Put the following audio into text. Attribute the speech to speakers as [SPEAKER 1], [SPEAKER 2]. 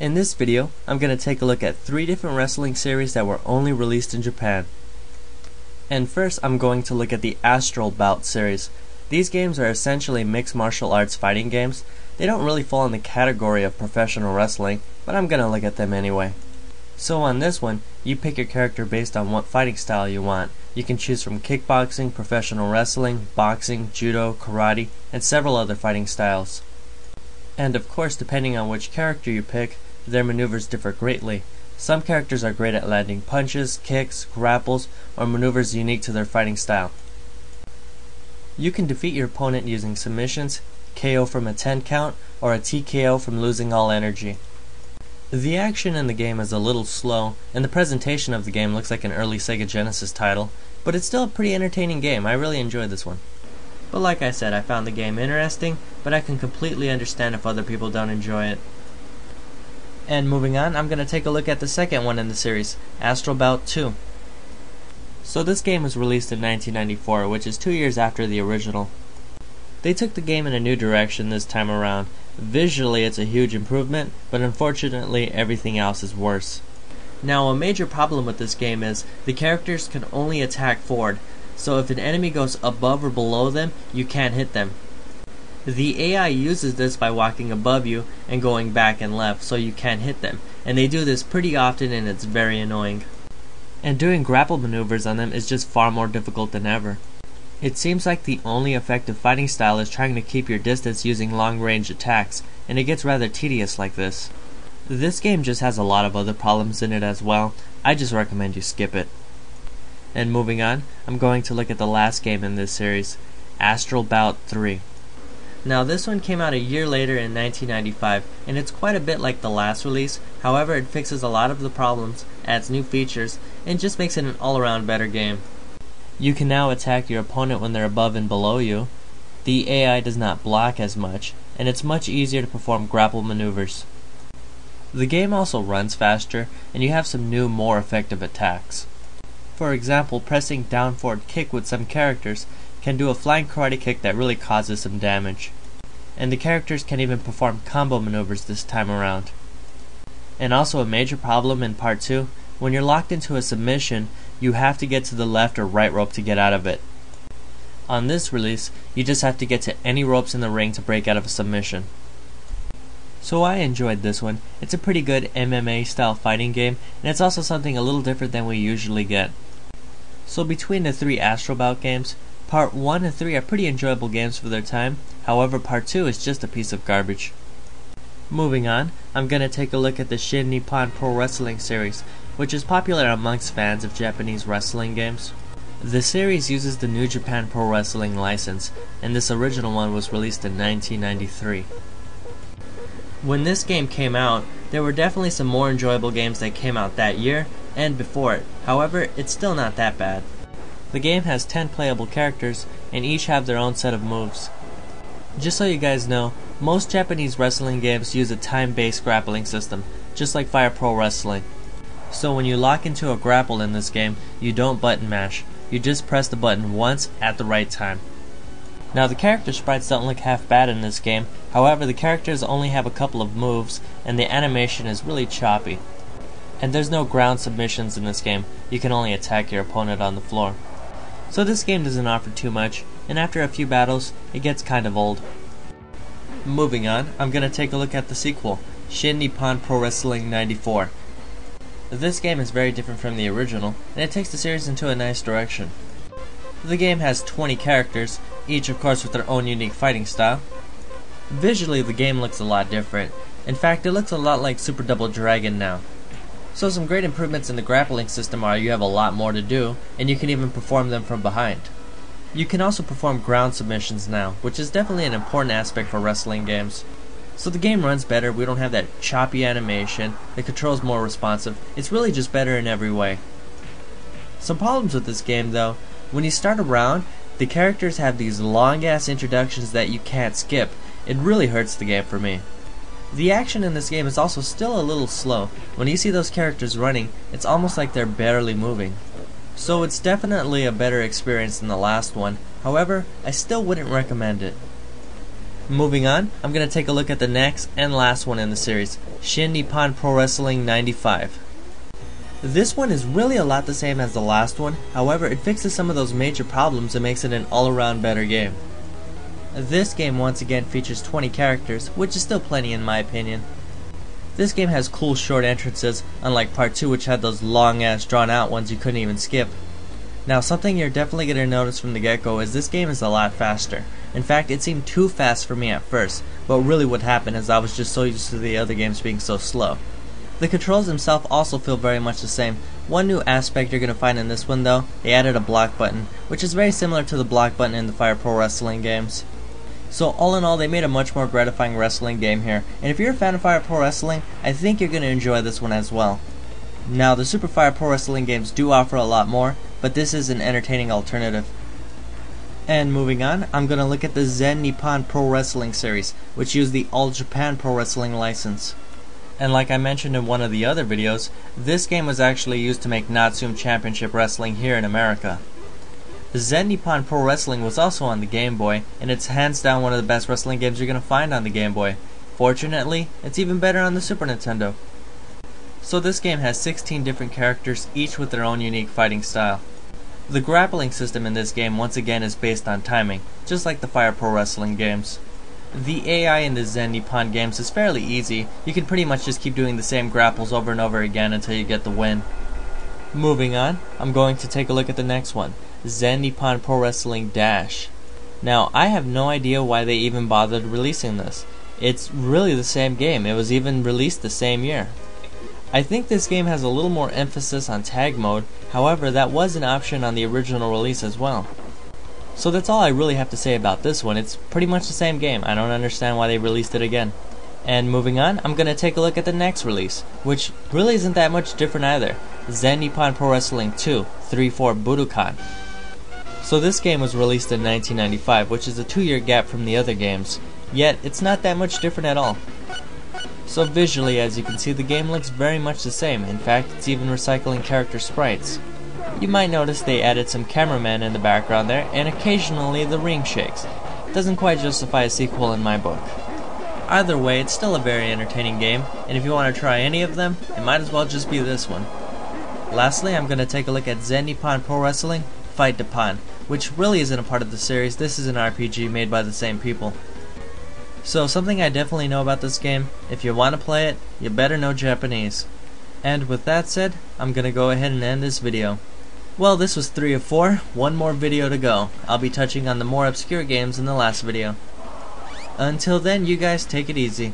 [SPEAKER 1] In this video, I'm going to take a look at three different wrestling series that were only released in Japan. And first, I'm going to look at the Astral Bout series. These games are essentially mixed martial arts fighting games. They don't really fall in the category of professional wrestling, but I'm going to look at them anyway. So on this one, you pick your character based on what fighting style you want. You can choose from kickboxing, professional wrestling, boxing, judo, karate, and several other fighting styles. And of course, depending on which character you pick, their maneuvers differ greatly. Some characters are great at landing punches, kicks, grapples, or maneuvers unique to their fighting style. You can defeat your opponent using submissions, KO from a 10 count, or a TKO from losing all energy. The action in the game is a little slow, and the presentation of the game looks like an early Sega Genesis title, but it's still a pretty entertaining game. I really enjoyed this one. But like I said, I found the game interesting, but I can completely understand if other people don't enjoy it. And moving on, I'm going to take a look at the second one in the series, Astral Bout 2. So this game was released in 1994, which is two years after the original. They took the game in a new direction this time around. Visually, it's a huge improvement, but unfortunately, everything else is worse. Now, a major problem with this game is the characters can only attack forward, so if an enemy goes above or below them, you can't hit them. The AI uses this by walking above you and going back and left so you can't hit them, and they do this pretty often and it's very annoying. And doing grapple maneuvers on them is just far more difficult than ever. It seems like the only effective fighting style is trying to keep your distance using long range attacks, and it gets rather tedious like this. This game just has a lot of other problems in it as well. I just recommend you skip it. And moving on, I'm going to look at the last game in this series, Astral Bout 3. Now this one came out a year later in 1995, and it's quite a bit like the last release, however it fixes a lot of the problems, adds new features, and just makes it an all-around better game. You can now attack your opponent when they're above and below you. The AI does not block as much, and it's much easier to perform grapple maneuvers. The game also runs faster, and you have some new, more effective attacks. For example, pressing down forward kick with some characters can do a flying karate kick that really causes some damage. And the characters can even perform combo maneuvers this time around. And also a major problem in part 2, when you're locked into a submission, you have to get to the left or right rope to get out of it. On this release, you just have to get to any ropes in the ring to break out of a submission. So I enjoyed this one. It's a pretty good MMA style fighting game, and it's also something a little different than we usually get. So between the three Astral Bout games, Part 1 and 3 are pretty enjoyable games for their time, however Part 2 is just a piece of garbage. Moving on, I'm going to take a look at the Shin Nippon Pro Wrestling series, which is popular amongst fans of Japanese wrestling games. The series uses the New Japan Pro Wrestling license, and this original one was released in 1993. When this game came out, there were definitely some more enjoyable games that came out that year and before it, however, it's still not that bad. The game has 10 playable characters, and each have their own set of moves. Just so you guys know, most Japanese wrestling games use a time-based grappling system, just like Fire Pro Wrestling. So when you lock into a grapple in this game, you don't button mash, you just press the button once at the right time. Now the character sprites don't look half bad in this game, however the characters only have a couple of moves, and the animation is really choppy. And there's no ground submissions in this game, you can only attack your opponent on the floor. So this game doesn't offer too much, and after a few battles, it gets kind of old. Moving on, I'm going to take a look at the sequel, Shin Nippon Pro Wrestling 94. This game is very different from the original, and it takes the series into a nice direction. The game has 20 characters, each of course with their own unique fighting style. Visually, the game looks a lot different. In fact, it looks a lot like Super Double Dragon now. So some great improvements in the grappling system are you have a lot more to do, and you can even perform them from behind. You can also perform ground submissions now, which is definitely an important aspect for wrestling games. So the game runs better, we don't have that choppy animation, the control's more responsive, it's really just better in every way. Some problems with this game though, when you start a round, the characters have these long ass introductions that you can't skip. It really hurts the game for me. The action in this game is also still a little slow. When you see those characters running, it's almost like they're barely moving. So it's definitely a better experience than the last one, however, I still wouldn't recommend it. Moving on, I'm going to take a look at the next and last one in the series, Shin Nippon Pro Wrestling 95. This one is really a lot the same as the last one, however it fixes some of those major problems and makes it an all-around better game. This game once again features 20 characters, which is still plenty in my opinion. This game has cool short entrances, unlike part 2 which had those long ass drawn out ones you couldn't even skip. Now something you're definitely going to notice from the get-go is this game is a lot faster. In fact, it seemed too fast for me at first, but really what happened is I was just so used to the other games being so slow. The controls themselves also feel very much the same. One new aspect you're going to find in this one though, they added a block button, which is very similar to the block button in the Fire Pro Wrestling games. So all in all, they made a much more gratifying wrestling game here, and if you're a fan of Fire Pro Wrestling, I think you're going to enjoy this one as well. Now, the Super Fire Pro Wrestling games do offer a lot more, but this is an entertaining alternative. And moving on, I'm going to look at the Zen Nippon Pro Wrestling series, which used the All Japan Pro Wrestling license. And like I mentioned in one of the other videos, this game was actually used to make Natsume Championship Wrestling here in America. Zen Nippon Pro Wrestling was also on the Game Boy, and it's hands down one of the best wrestling games you're to find on the Game Boy. Fortunately, it's even better on the Super Nintendo. So this game has 16 different characters, each with their own unique fighting style. The grappling system in this game once again is based on timing, just like the Fire Pro Wrestling games. The AI in the Zen Nippon games is fairly easy, you can pretty much just keep doing the same grapples over and over again until you get the win. Moving on, I'm going to take a look at the next one, Zen Nippon Pro Wrestling Dash. Now, I have no idea why they even bothered releasing this. It's really the same game, it was even released the same year. I think this game has a little more emphasis on tag mode, however that was an option on the original release as well. So that's all I really have to say about this one, it's pretty much the same game, I don't understand why they released it again. And moving on, I'm going to take a look at the next release, which really isn't that much different either. Zen Nippon Pro Wrestling 2 3-4 Budokan. So this game was released in 1995, which is a two year gap from the other games, yet it's not that much different at all. So visually, as you can see, the game looks very much the same. In fact, it's even recycling character sprites. You might notice they added some cameramen in the background there, and occasionally the ring shakes. Doesn't quite justify a sequel in my book. Either way, it's still a very entertaining game, and if you want to try any of them, it might as well just be this one. Lastly, I'm going to take a look at Zen Nippon Pro Wrestling Fight da Pon, which really isn't a part of the series, this is an RPG made by the same people. So something I definitely know about this game, if you want to play it, you better know Japanese. And with that said, I'm gonna go ahead and end this video. Well, this was 3 of 4, one more video to go. I'll be touching on the more obscure games in the last video. Until then, you guys take it easy.